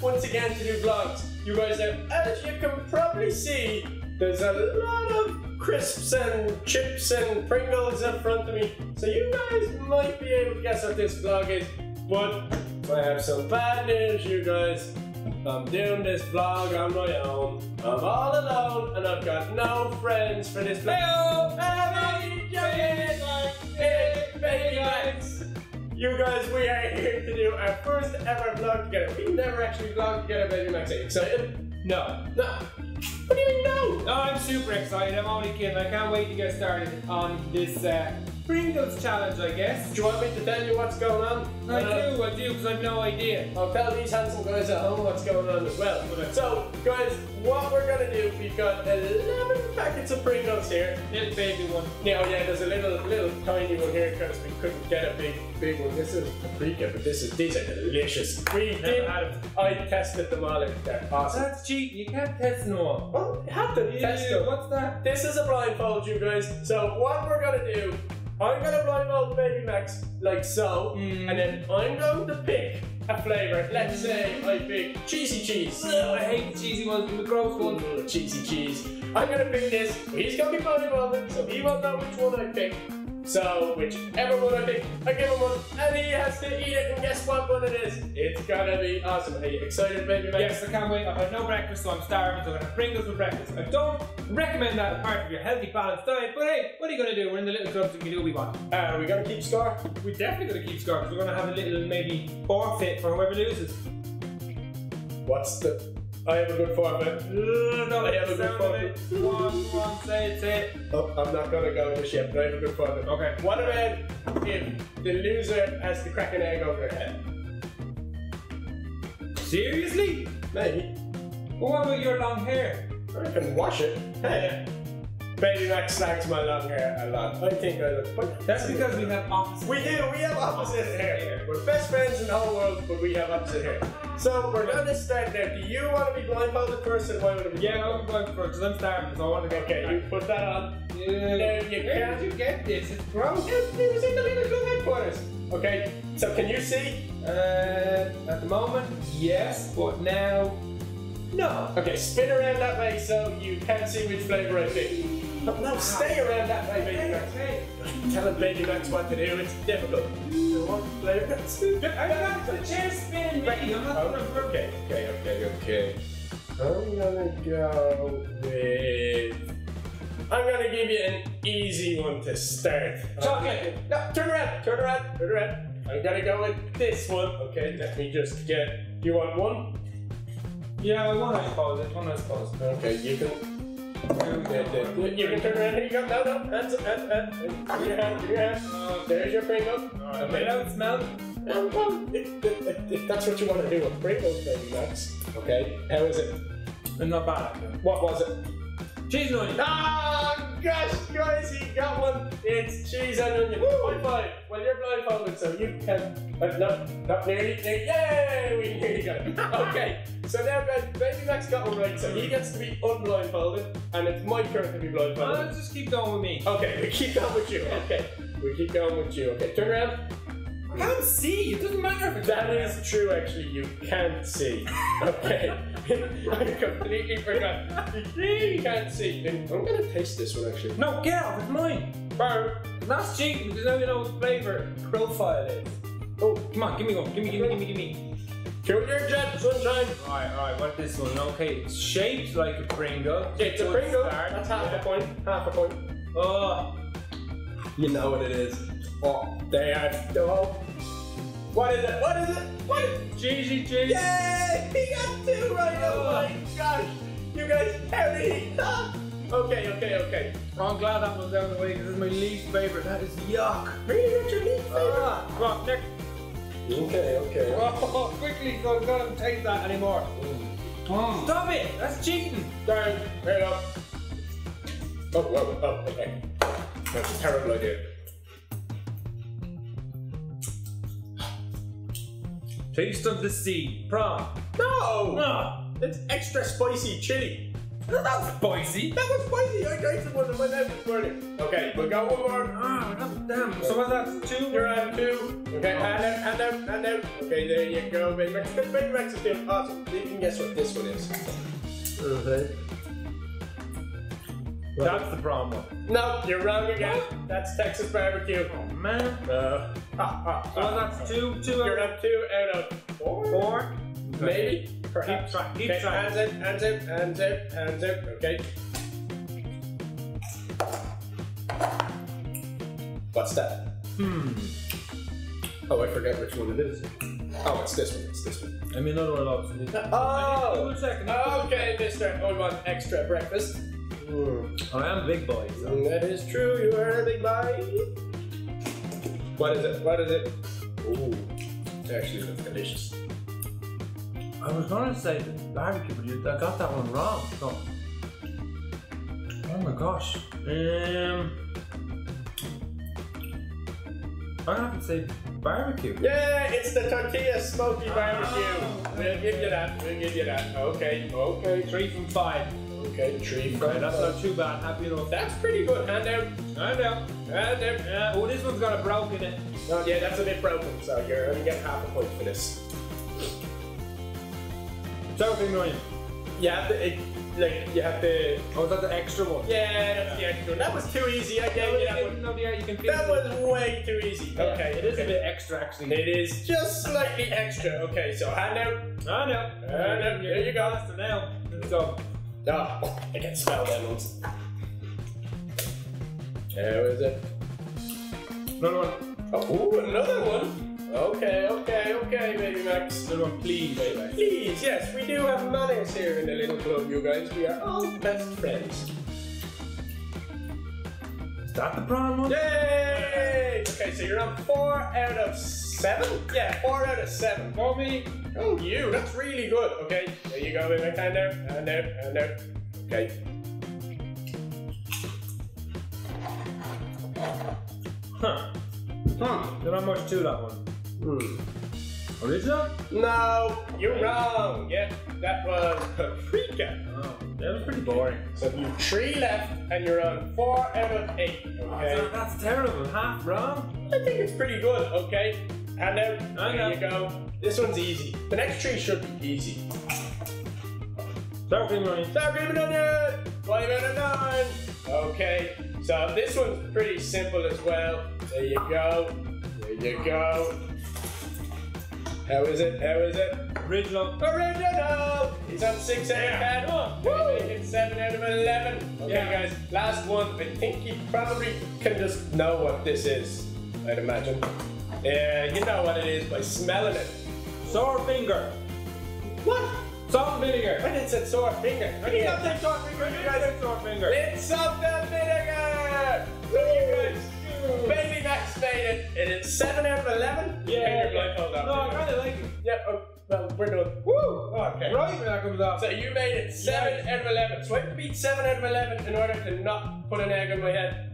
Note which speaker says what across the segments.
Speaker 1: once again to do vlogs. You guys have, as you can probably see, there's a lot of crisps and chips and Pringles in front of me. So you guys might be able to guess what this vlog is. But I have some bad news, you guys. I'm doing this vlog on my own. I'm all alone and I've got no friends for this vlog. You guys, we are here to do our first ever vlog together. We've never actually vlogged together, you're you excited?
Speaker 2: No.
Speaker 1: No. What do you mean no?
Speaker 2: No, I'm super excited. I'm only kidding. I can't wait to get started on this uh, Pringles challenge, I guess.
Speaker 1: Do you want me to tell you what's going on?
Speaker 2: I
Speaker 1: Uh,
Speaker 2: do, I do, because I've no idea.
Speaker 1: I'll tell these handsome guys at home what's going on as well. So, guys, what we're gonna do, we've got 11 packets of Pringles here.
Speaker 2: Little baby one.
Speaker 1: Yeah, oh yeah, there's a little, little tiny one here because we couldn't get a big, big one. This is paprika, but this is these are delicious. We
Speaker 2: Never
Speaker 1: did.
Speaker 2: had it.
Speaker 1: I tested them all. and They're awesome.
Speaker 2: That's cheating. You can't test them all.
Speaker 1: Well, have to test them.
Speaker 2: what's that?
Speaker 1: This is a blindfold, you guys. So what we're gonna do, I'm gonna blindfold Baby Max like so,
Speaker 2: Mm.
Speaker 1: and then I'm going to pick a flavor. Let's say I pick cheesy cheese.
Speaker 2: Ugh, I hate the cheesy ones, the gross ones.
Speaker 1: Mm, cheesy cheese. I'm gonna pick this. He's gonna be blindfolded, so he won't know which one I pick. So whichever one I pick, I give him one, and he has to eat it. And guess what one it is? It's gonna be awesome. Are you excited, Baby Max?
Speaker 2: Yes, I can't wait. I've had no breakfast, so I'm starving, so I'm gonna have Pringles for breakfast. I don't recommend that as part of your healthy, balanced diet, but hey, what are you gonna do? We're in the little clubs, we can do what we want.
Speaker 1: Uh, are we gonna keep score?
Speaker 2: We're definitely gonna keep score, because we're gonna have a little, maybe, forfeit for whoever loses.
Speaker 1: What's the? I have a good forfeit.
Speaker 2: No,
Speaker 1: I have a good
Speaker 2: of One, one, say it, say it.
Speaker 1: Oh, I'm not gonna go with this yet, but I have a good forfeit.
Speaker 2: Okay.
Speaker 1: What about if the loser has to crack an egg over their head?
Speaker 2: Seriously?
Speaker 1: Maybe.
Speaker 2: Well, what about your long hair?
Speaker 1: I can wash it. Hey. Baby Max snags my long hair a lot. I think I look quite
Speaker 2: That's because we have opposite.
Speaker 1: We do, we have opposite hair. We're best friends in the whole world, but we have opposite hair. So we're gonna start there. Do you want to be blindfolded first or do I want to be
Speaker 2: Yeah, go first, because I'm starving, so I want to get
Speaker 1: Okay, you put that on.
Speaker 2: Yeah.
Speaker 1: There you
Speaker 2: Where
Speaker 1: go.
Speaker 2: did you get this? It's gross.
Speaker 1: It it was in the little club headquarters. Okay, so can you see?
Speaker 2: Uh, at the moment, yes, but now, no.
Speaker 1: Okay, spin around that way so you can't see which flavor I pick. No, no, stay around that way, baby Max.
Speaker 2: Okay.
Speaker 1: Telling baby Max what to do, it's difficult. What flavor?
Speaker 2: I got the chair spinning me. I'm not gonna work.
Speaker 1: Okay, okay, okay, okay. I'm gonna go with. I'm gonna give you an easy one to start.
Speaker 2: Chocolate.
Speaker 1: No, turn around, turn around, turn around. I'm gonna go with this one. Okay, let me just get. You want one?
Speaker 2: Yeah, I want, I suppose. One, I suppose.
Speaker 1: Okay, you can. You can turn around. Here you go. No, no. Hands up. hands up. Give your hand, your hand. There's your Pringle.
Speaker 2: Okay, now it smells.
Speaker 1: Um, if, if, if that's what you want to do with Pringles, baby Max. Okay, how is it?
Speaker 2: Not bad.
Speaker 1: What was it?
Speaker 2: Cheese and onion.
Speaker 1: Ah, gosh, guys, he got one. It's cheese and onion. High five. Well, you're blindfolded, so you can. Uh, no, not nearly. nearly- Yay! We nearly got it. Okay, so now Ben, Baby Max got one right, so he gets to be unblindfolded, and it's my turn to be blindfolded.
Speaker 2: Let's just keep going with me.
Speaker 1: Okay, we keep going with you. Okay, we keep going with you. Okay, turn around.
Speaker 2: I can't see. It doesn't matter if it's
Speaker 1: That is true, actually. You can't see. Okay. I completely forgot. You can't see. I'm gonna taste this one, actually.
Speaker 2: No, get off. It's mine.
Speaker 1: Burn.
Speaker 2: That's cheating because now you know what flavor profile is.
Speaker 1: Oh,
Speaker 2: Come on, give me one. Give me, give me, give me, give me.
Speaker 1: kill your jet, sunshine.
Speaker 2: Alright, alright, what this one? Okay, it's shaped like a Pringle.
Speaker 1: It's a
Speaker 2: Good
Speaker 1: Pringle.
Speaker 2: start.
Speaker 1: That's half
Speaker 2: Yeah.
Speaker 1: a point. Half a point.
Speaker 2: Oh,
Speaker 1: You know what it is. Oh, they are. Oh. What is it? What is it? What is it?
Speaker 2: cheesy cheese.
Speaker 1: Yay! He got two right. Oh my gosh. You guys, how did? Ah. Okay, okay, okay.
Speaker 2: I'm glad that was down the way because it's my least favorite. That is yuck.
Speaker 1: Really, that's your least favorite?
Speaker 2: Ah, come on, next.
Speaker 1: Okay, okay.
Speaker 2: Oh, quickly, so I can't taste that anymore. Stop it! That's cheating.
Speaker 1: Darn, right up. Oh, whoa, oh, okay. That's a terrible idea.
Speaker 2: Taste of the sea. Prawn.
Speaker 1: No!
Speaker 2: Ah,
Speaker 1: It's extra spicy chili.
Speaker 2: That's spicy.
Speaker 1: That was spicy. I tasted one in my mouth this morning. Okay, we'll go one more.
Speaker 2: Ah, that's damn. So what's that? Two?
Speaker 1: You're on two. Okay, hand out, hand out, hand out. Okay, there you go, Baby Max. Baby Max is doing awesome. You can guess what this one is. Okay.
Speaker 2: That's the problem. one.
Speaker 1: No, you're wrong again. That's Texas barbecue.
Speaker 2: Oh man.
Speaker 1: Uh, ah, ah,
Speaker 2: So
Speaker 1: ah.
Speaker 2: that's two, two
Speaker 1: You're
Speaker 2: out
Speaker 1: two out of four.
Speaker 2: four.
Speaker 1: Maybe. Perhaps.
Speaker 2: try- keep
Speaker 1: okay,
Speaker 2: trying.
Speaker 1: Hands out, hands out, hands out, hands out. Okay. What's that?
Speaker 2: Hmm.
Speaker 1: Oh, I forget which one it is. Oh, it's this one. It's this one.
Speaker 2: I mean, another one of those.
Speaker 1: Oh! Okay, Mister. I want extra breakfast. Mm,
Speaker 2: I am big boy. So.
Speaker 1: that is true. You are a big boy. What is it? What is it? Ooh, it actually looks delicious.
Speaker 2: I was gonna say the barbecue, but you, I got that one wrong. So. Oh my gosh. Um. Gonna have to say barbecue.
Speaker 1: Yeah, it's the tortilla smoky oh. barbecue. We'll give you that. We'll give you that. Okay, okay,
Speaker 2: Three from five.
Speaker 1: okay. Three from
Speaker 2: Okay, that's not too bad. Happy enough.
Speaker 1: That's pretty good. Hand out.
Speaker 2: I know.
Speaker 1: Hand out.
Speaker 2: Oh, this one's got a broke in it.
Speaker 1: Oh, yeah, that's a bit broken, so you're only getting half a point for this.
Speaker 2: And onion.
Speaker 1: Yeah, it, like you have to.
Speaker 2: Oh, is that the extra one?
Speaker 1: Yeah, that's the extra. That was too easy. I gave you that one.
Speaker 2: No, yeah, you can
Speaker 1: That was way too easy.
Speaker 2: Yeah,
Speaker 1: Okay,
Speaker 2: It is
Speaker 1: okay.
Speaker 2: a bit extra, actually.
Speaker 1: It is just slightly extra. Okay, so hand out.
Speaker 2: I know.
Speaker 1: I know. There you go.
Speaker 2: That's Faster now. So,
Speaker 1: Oh, ah, I can smell them ones. There is it.
Speaker 2: another one.
Speaker 1: Oh, ooh, another one. Okay, okay, okay, baby Max.
Speaker 2: One, please, baby.
Speaker 1: Please, yes, we do have manners here in the little club, you guys. We are all best friends.
Speaker 2: Is that the prawn one?
Speaker 1: Yay! Okay, so you're on four out of seven? Yeah, four out of seven.
Speaker 2: For me.
Speaker 1: Oh, you, that's really good. Okay, there you go, baby. Hand out, hand out, hand out. Okay.
Speaker 2: Huh.
Speaker 1: Hmm.
Speaker 2: Not much to that one.
Speaker 1: Hmm.
Speaker 2: Original?
Speaker 1: No, you're wrong. Yeah, that was paprika.
Speaker 2: Oh, that was pretty boring.
Speaker 1: So you three left, and you're on four out of eight. Okay.
Speaker 2: That- That's terrible. Half wrong.
Speaker 1: I think it's pretty good. Okay. Out.
Speaker 2: I
Speaker 1: There
Speaker 2: know.
Speaker 1: you go. This one's easy. The next three should be easy.
Speaker 2: Sour cream and onion.
Speaker 1: Sour cream and onion. Five out of nine. Okay. So this one's pretty simple as well. There you go. There you go. How is it? How is it?
Speaker 2: Original.
Speaker 1: Original! He's on 6 out of 10.
Speaker 2: Oh,
Speaker 1: Woo! Making 7 out of 11. Okay,
Speaker 2: Yeah.
Speaker 1: guys, last one. I think you probably can just know what this is, I'd imagine. Yeah, you know what it is by smelling it.
Speaker 2: Sour finger.
Speaker 1: What?
Speaker 2: Salt and
Speaker 1: I
Speaker 2: vinegar.
Speaker 1: didn't say sour finger. I didn't say sour finger, you guys.
Speaker 2: Sour finger.
Speaker 1: It's salt and vinegar! Made it. Is 7 out of 11.
Speaker 2: Yeah.
Speaker 1: Take your blindfold off.
Speaker 2: No, I kind of like it.
Speaker 1: Yeah, oh, well, we're done. Woo! Okay.
Speaker 2: Right when that comes off.
Speaker 1: So you made it 7 out of 11. So I have to beat 7 out of 11 in order to not put an egg on my head.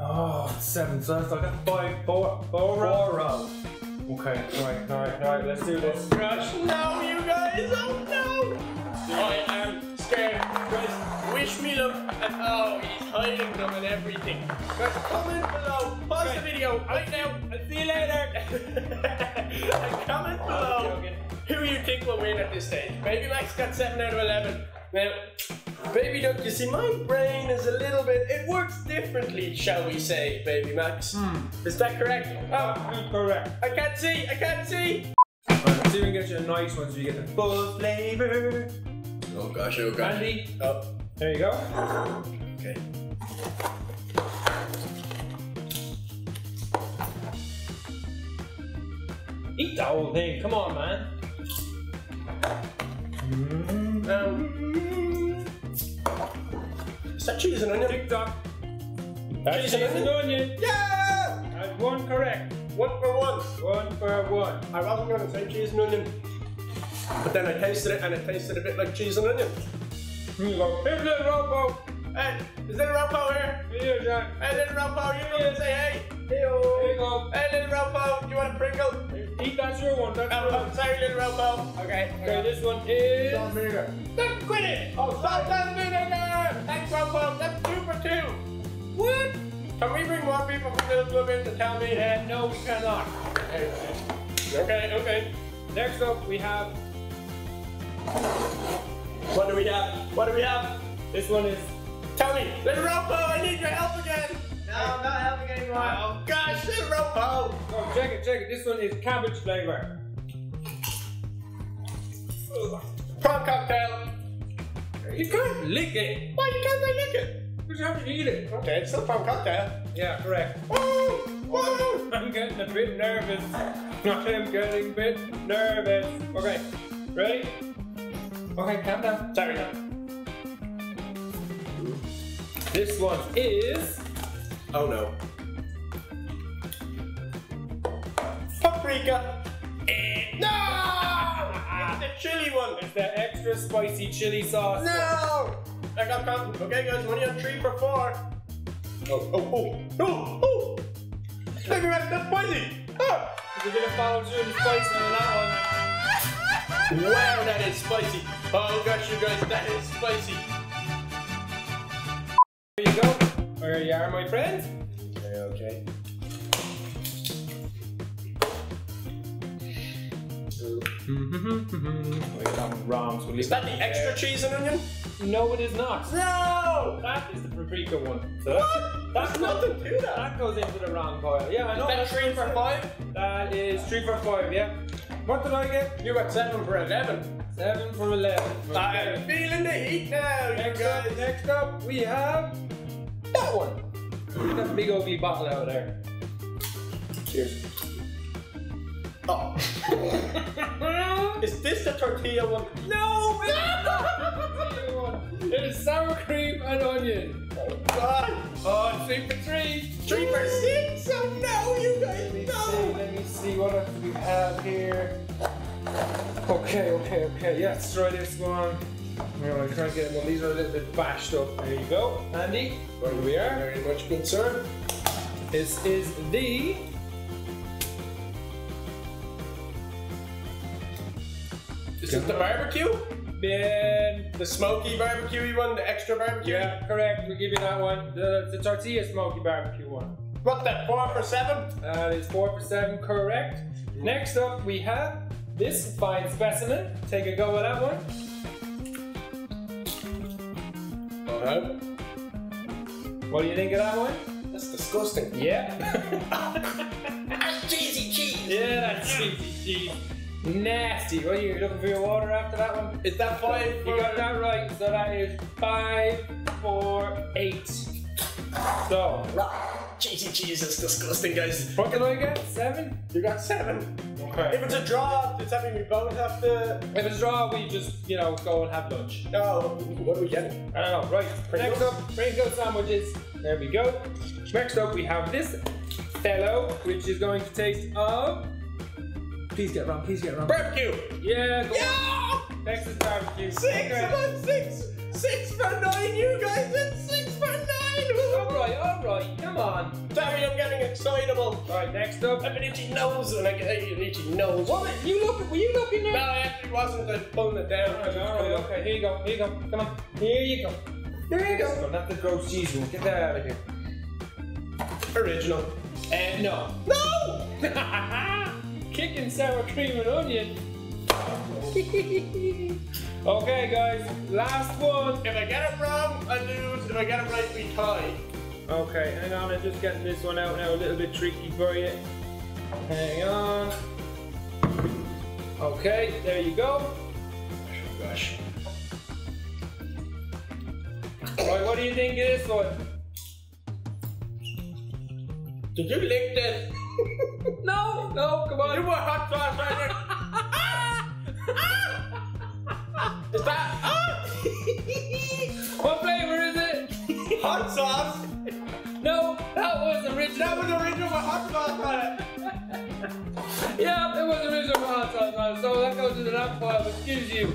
Speaker 2: Oh, seven. So that's like a five, four, four. Four row. Okay, alright, alright, alright, let's do this.
Speaker 1: Gosh, no, you guys! Oh no! I am scared. Guys, wish me luck. And oh, he's hiding them and everything. Guys, comment below. Pause the video right now. And see you later. and comment below who you think will win at this stage. Baby Max got 7 out of 11. Now, Baby Duck, you see, my brain is a little bit, it works differently, shall we say, Baby Max. Hmm. Is that correct? Oh,
Speaker 2: Correct.
Speaker 1: I can't see, I can't see.
Speaker 2: Alright, let's see if we can get you a nice one so you get the full flavor.
Speaker 1: Oh gosh, oh
Speaker 2: Andy,
Speaker 1: Oh,
Speaker 2: there you go.
Speaker 1: okay.
Speaker 2: Eat the whole thing. Come on, man.
Speaker 1: Um, is that cheese and onion?
Speaker 2: Tick tock.
Speaker 1: Cheese
Speaker 2: That's
Speaker 1: and
Speaker 2: cheese and onion.
Speaker 1: Yeah!
Speaker 2: That's one correct.
Speaker 1: One for one.
Speaker 2: One for one.
Speaker 1: I wasn't going to say cheese and onion. But then I tasted it and it tasted a bit like cheese and onion.
Speaker 2: Here you go. Here's a little robo.
Speaker 1: Hey, is Little Ropo here?
Speaker 2: Here, Jack.
Speaker 1: Hey, Little Ropo, you know say hey.
Speaker 2: Here you go.
Speaker 1: Hey, Little Ropo, do you want a Pringle?
Speaker 2: Eat that's your one. That's
Speaker 1: Oh, oh, sorry, Little Ropo. Okay.
Speaker 2: Okay, this one is.
Speaker 1: Don't vinegar.
Speaker 2: Stop quit it!
Speaker 1: Oh, stop that vinegar! Thanks, Ropo. That's two for two.
Speaker 2: What?
Speaker 1: Can we bring more people from Little Club in to tell me?
Speaker 2: Uh, no, we cannot.
Speaker 1: Okay, okay.
Speaker 2: Next up, we have
Speaker 1: What do we have? What do we have?
Speaker 2: this one is
Speaker 1: Tell me, Little Ropo, I need your help again.
Speaker 3: No, I'm not helping anymore.
Speaker 1: Oh gosh, Little Ropo.
Speaker 2: Oh, check it, check it. This one is cabbage flavor.
Speaker 1: Prawn cocktail.
Speaker 2: You can't lick it.
Speaker 1: Why can't I lick it?
Speaker 2: Because You have to eat it.
Speaker 1: Okay, it's still prawn cocktail.
Speaker 2: Yeah, correct.
Speaker 1: Woo! Woo!
Speaker 2: I'm getting a bit nervous. I'm getting a bit nervous. Okay, ready? Okay, calm down.
Speaker 1: Sorry.
Speaker 2: This one is
Speaker 1: Oh no. Paprika. Eh, No! It's the chili one.
Speaker 2: it's the extra spicy chili sauce.
Speaker 1: No! I got caught. Okay, guys, you're on three for four. Oh, oh, oh, oh, oh! Maybe that's the spicy. Oh!
Speaker 2: We're gonna follow through the spice on that
Speaker 1: Wow, that is spicy. Oh gosh, you guys, that is spicy.
Speaker 2: There you go. There you are, my friend.
Speaker 1: Okay, okay.
Speaker 2: we got that one wrong, so
Speaker 1: Is that the extra cheese and onion?
Speaker 2: No, it is not.
Speaker 1: No!
Speaker 2: That is the paprika one. So
Speaker 1: What?
Speaker 2: That's
Speaker 1: There's nothing to that.
Speaker 2: That goes into the wrong pile. Yeah, I
Speaker 1: Is
Speaker 2: know.
Speaker 1: that
Speaker 2: that's
Speaker 1: three for five?
Speaker 2: That is three for five. Yeah. What did I get?
Speaker 1: You got seven for eleven.
Speaker 2: Seven for eleven.
Speaker 1: I am feeling the heat now, you
Speaker 2: Next up,
Speaker 1: guys.
Speaker 2: next up, we have that one. That big ugly bottle out there.
Speaker 1: Cheers. Oh. is this the tortilla one?
Speaker 2: no, it's not. It is sour cream and onion.
Speaker 1: Oh, God.
Speaker 2: Oh, three for three.
Speaker 1: Three for six? Oh no, you guys,
Speaker 2: Let me see, let me see what else we have here. Okay, okay, okay. Yeah, let's try this one. I'm gonna try and get one. These are a little bit bashed up. There you go. Andy, here we are.
Speaker 1: Very much sir.
Speaker 2: This is the
Speaker 1: Is the barbecue?
Speaker 2: Ben.
Speaker 1: The smoky barbecue one, the extra barbecue?
Speaker 2: Yeah, correct. We'll give you that one. The, the tortilla smoky barbecue one.
Speaker 1: What, that four for seven?
Speaker 2: That is four for seven, correct. Next up, we have this fine specimen. Take a go at that one.
Speaker 1: Uh-huh.
Speaker 2: What do you think of that one?
Speaker 1: That's disgusting.
Speaker 2: Yeah.
Speaker 1: That's cheesy cheese.
Speaker 2: yeah, that's cheesy cheese. Nasty. What are you looking for your water after that one?
Speaker 1: Is that five
Speaker 2: You got that right. So that is five, four, eight. So,
Speaker 1: cheese is disgusting, guys.
Speaker 2: what did I get? Seven?
Speaker 1: You got seven.
Speaker 2: Okay.
Speaker 1: If it's a draw, does that mean we both have to...
Speaker 2: If it's a draw, we just, you know, go and have lunch.
Speaker 1: Oh, what are we getting?
Speaker 2: I don't know. Right.
Speaker 1: Pringles?
Speaker 2: Next up, Pringle sandwiches. There we go. Next up, we have this fellow, which is going to taste of. Please get wrong. Please get wrong.
Speaker 1: Barbecue!
Speaker 2: Yeah. Go
Speaker 1: Yeah!
Speaker 2: Texas barbecue.
Speaker 1: Six!
Speaker 2: Okay.
Speaker 1: I'm on six! Six for nine, you guys! It's six for nine!
Speaker 2: All right. All right. Come on.
Speaker 1: Sorry, I'm getting excitable.
Speaker 2: All right. Next up.
Speaker 1: I have an itchy nose when I get an itchy nose.
Speaker 2: What? You look? Were you looking at?
Speaker 1: No,
Speaker 2: there?
Speaker 1: I actually wasn't. I pulling it down.
Speaker 2: All right, all right, okay, here you go, here you go. Come on, here you go. There you go. Not the gross cheese one. Get that out of here.
Speaker 1: Original.
Speaker 2: And no.
Speaker 1: No!
Speaker 2: Kicking sour cream and onion. okay, guys, last one.
Speaker 1: If I get it wrong, I lose. If I get it right, we tie.
Speaker 2: Okay, hang on, I'm just getting this one out now, a little bit tricky for you. Hang on. Okay, there you go.
Speaker 1: Oh, gosh.
Speaker 2: Right, what do you think of this one?
Speaker 1: Did you lick this?
Speaker 2: No, no, come on.
Speaker 1: You
Speaker 2: on.
Speaker 1: put hot sauce right there. Is that!
Speaker 2: What flavor is it?
Speaker 1: hot sauce?
Speaker 2: No, that was original.
Speaker 1: That was original with hot sauce on it.
Speaker 2: Yeah, it was original hot sauce on it, so that goes into that pile, which gives you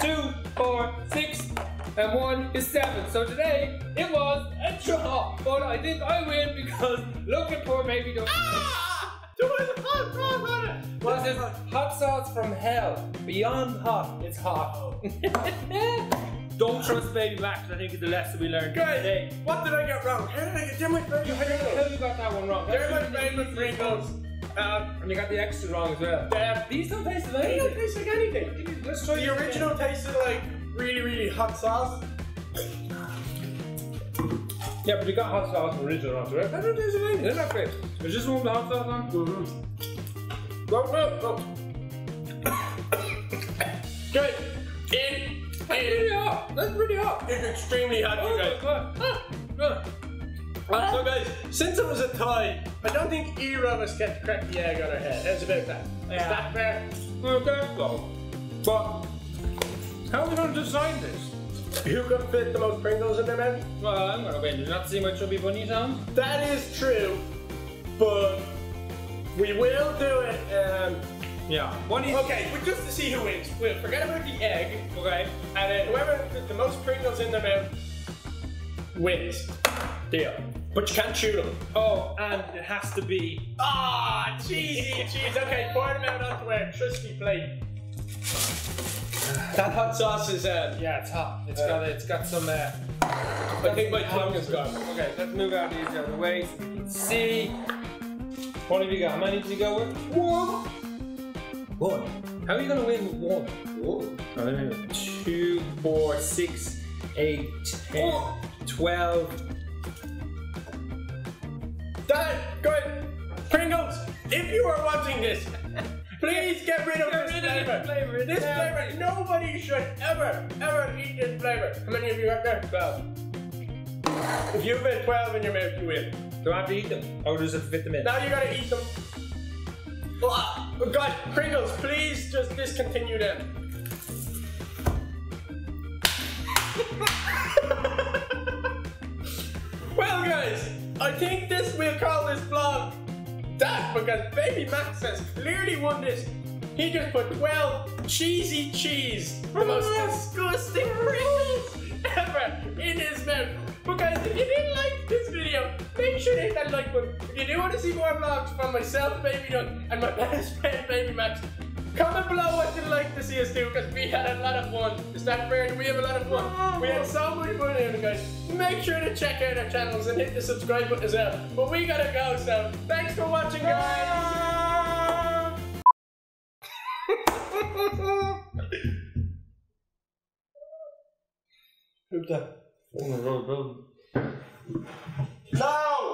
Speaker 2: two, four, six, and one is seven. So today it was a draw, but I think I win because look at poor baby duck.
Speaker 1: Ah! There was hot sauce on it.
Speaker 2: Well, there's hot sauce from hell. Beyond hot, it's hot. Don't trust Baby Max, I think is the lesson we learned
Speaker 1: Guys,
Speaker 2: today.
Speaker 1: what did I get wrong? How did I get? They're my favorite
Speaker 2: You
Speaker 1: Pringles.
Speaker 2: you got that one wrong.
Speaker 1: They're my favorite Pringles. Um,
Speaker 2: And you got the extra wrong as well. These don't taste
Speaker 1: they don't taste like anything.
Speaker 2: Let's try
Speaker 1: The original tasted like really, really hot sauce.
Speaker 2: Yeah, but you got hot sauce original right? That don't taste amazing. They're not great. There's just one with the hot sauce on.
Speaker 1: Go, go, go. Good. In.
Speaker 2: That's pretty hot. That's pretty hot.
Speaker 1: It's extremely hot,
Speaker 2: Oh
Speaker 1: you guys.
Speaker 2: god. Ah, good.
Speaker 1: Uh, so guys, since it was a tie, I don't think either of us get to crack the egg on our head. It's about that. Is
Speaker 2: Yeah.
Speaker 1: that fair?
Speaker 2: Okay, so. But, how are we going to design this?
Speaker 1: Who can fit the most Pringles in their mouth?
Speaker 2: Well, I'm going to win. Did you not see my chubby bunny sound?
Speaker 1: That is true, but we will do it. Um,
Speaker 2: Yeah. Bunny.
Speaker 1: okay, but just to see who wins, we'll forget about the egg,
Speaker 2: Okay.
Speaker 1: and then whoever put the most Pringles in their mouth wins. Deal. But you can't shoot them.
Speaker 2: Oh, and it has to be.
Speaker 1: Ah, cheesy cheese. Okay, pour them out onto a crispy plate. That hot sauce is, uh,
Speaker 2: Yeah, it's hot. It's
Speaker 1: Uh,
Speaker 2: got it's got some. Uh,
Speaker 1: I think my tongue is gone.
Speaker 2: okay, let's move out these out of the way so we can see. What have you got? How many did you go with?
Speaker 1: One.
Speaker 2: One. How are you gonna win with one? Oh, wait a minute. Two, four, six, eight, ten,
Speaker 1: Oh.
Speaker 2: twelve.
Speaker 1: Dad, good. Pringles, if you are watching this, please get rid of
Speaker 2: Get
Speaker 1: this
Speaker 2: rid of this
Speaker 1: flavor.
Speaker 2: flavor,
Speaker 1: This flavor, nobody should ever, ever eat this flavor. How many of you got there? Twelve. If you've had 12 in your mouth, you win.
Speaker 2: Do I have to eat them? Or does it fit them in?
Speaker 1: Now you gotta eat them. Oh, oh God, Pringles, please just discontinue them. well, guys, I think this we'll call this vlog that because Baby Max has clearly won this. He just put 12 cheesy cheese, the most mm-hmm. disgusting Pringles ever in his mouth. But guys, if you didn't like this video, make sure to hit that like button. If you do want to see more vlogs from myself, Baby Duck, and my best friend, Baby Max, comment below what you'd like to see us do, because we had a lot of fun. Is that fair? We have a lot of fun. Oh. We had so much fun here, guys. Make sure to check out our channels and hit the subscribe button as well. But we gotta go, so thanks for watching, guys. Who's that?
Speaker 2: Oh my god, bro.
Speaker 1: No!